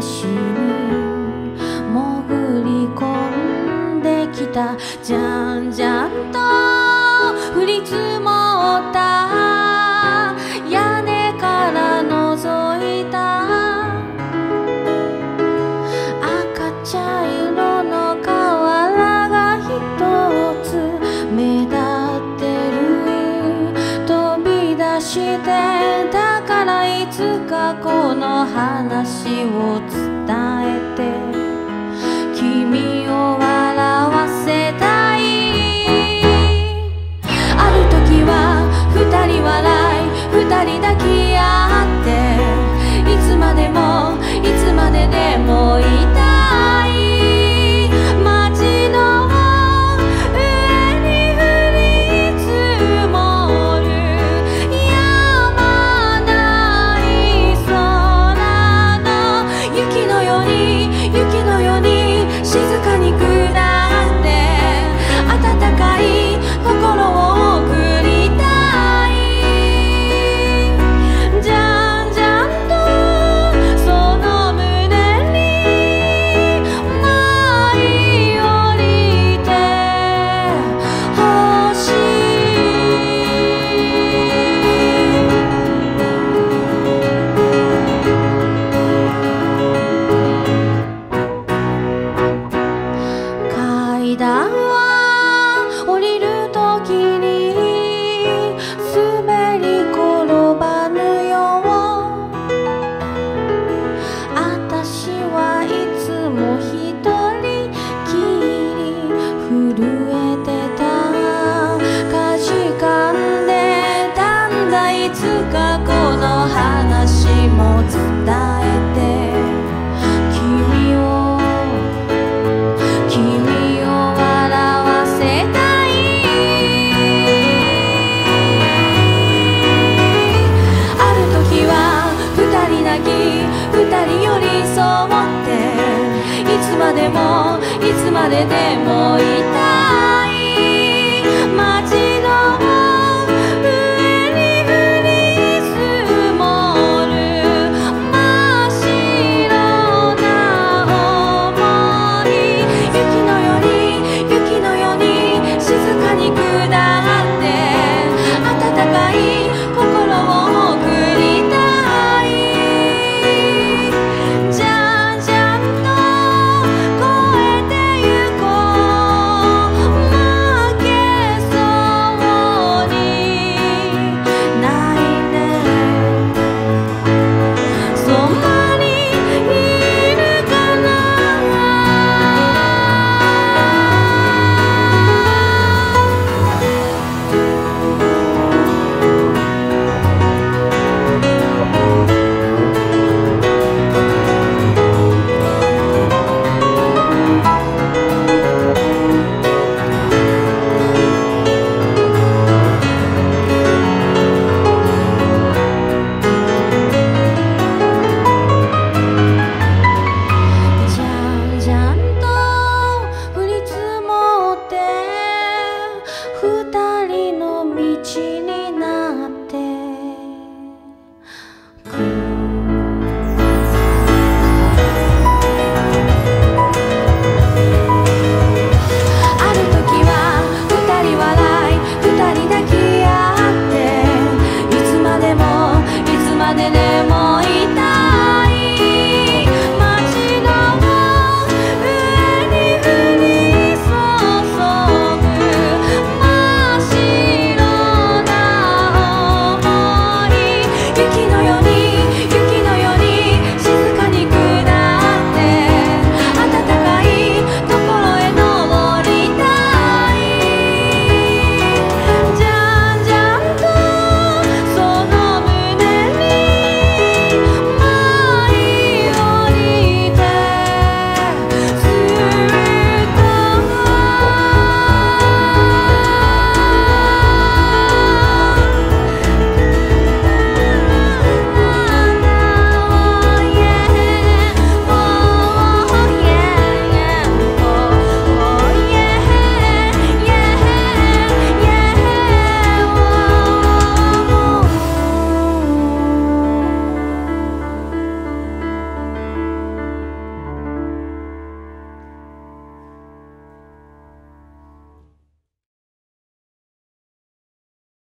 也许。静かに啊。いつまででもいたい